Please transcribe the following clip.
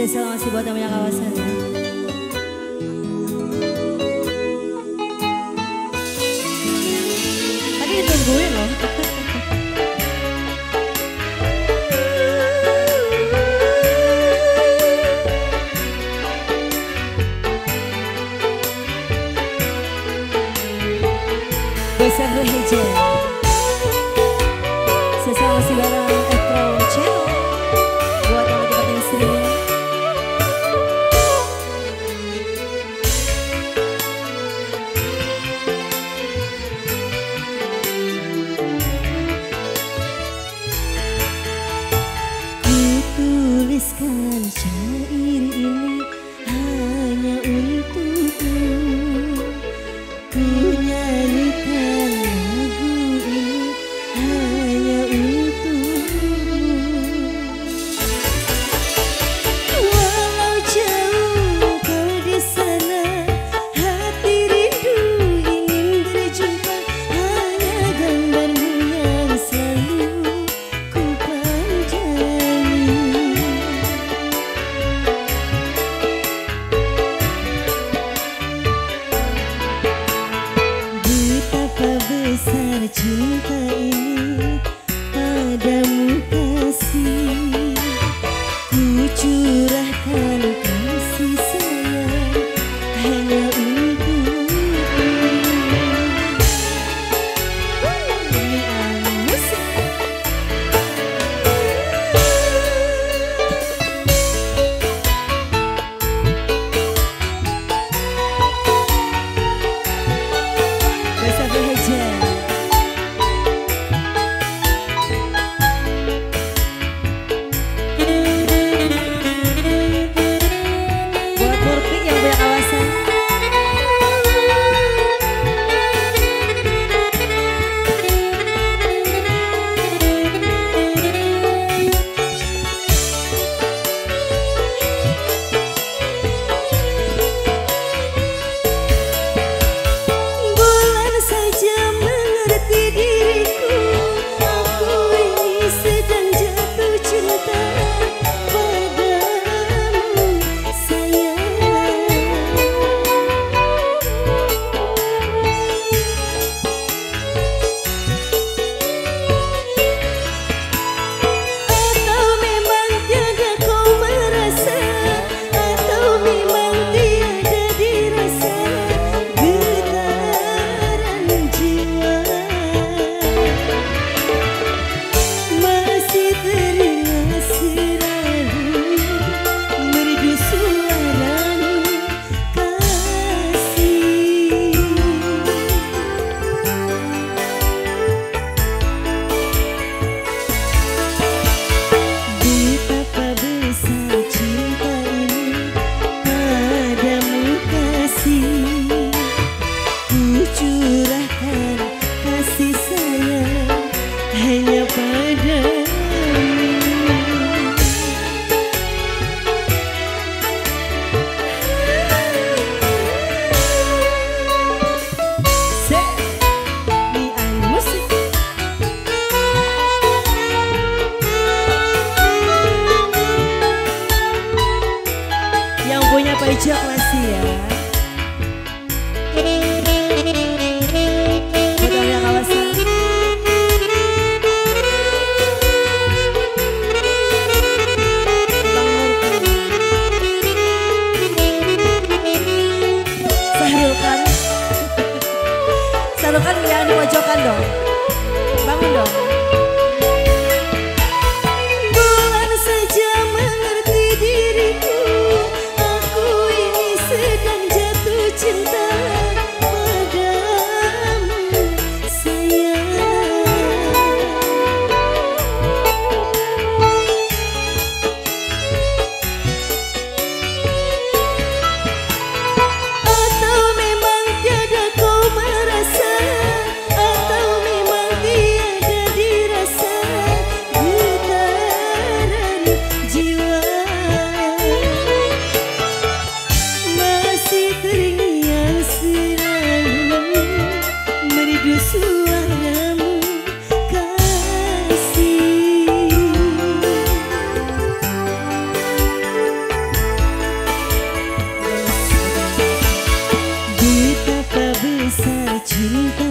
Saya selalu masih buat namanya kawasan ya. Tadi ditungguin loh. Besar ya 你的